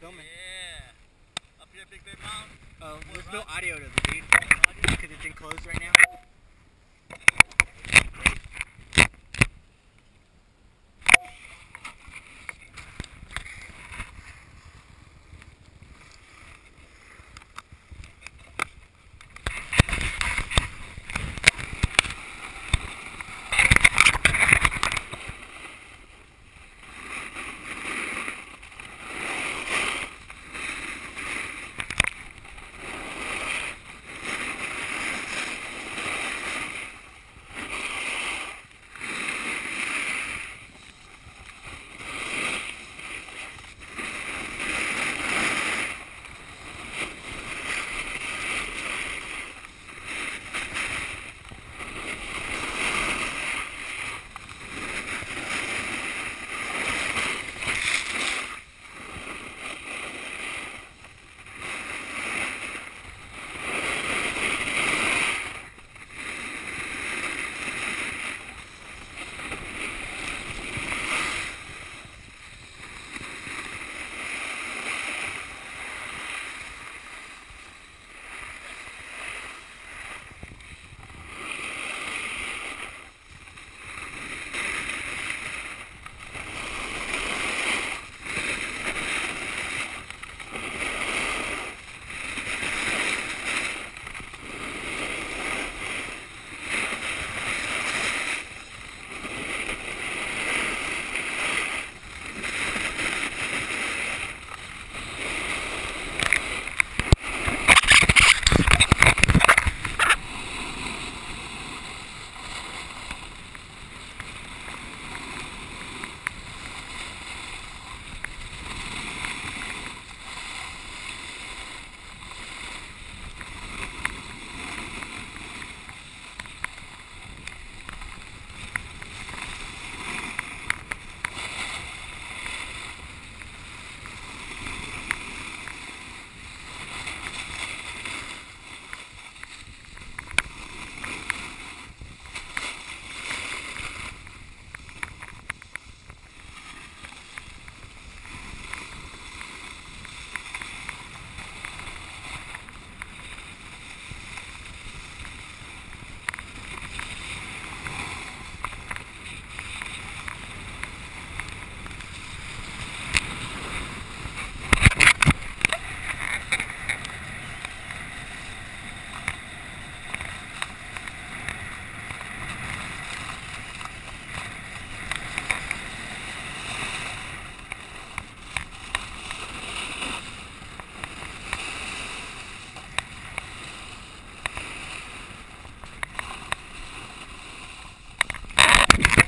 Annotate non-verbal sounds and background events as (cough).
Filming. Yeah. Up here, Big Bear Mountain. Oh, there's no audio to the dude. you (laughs)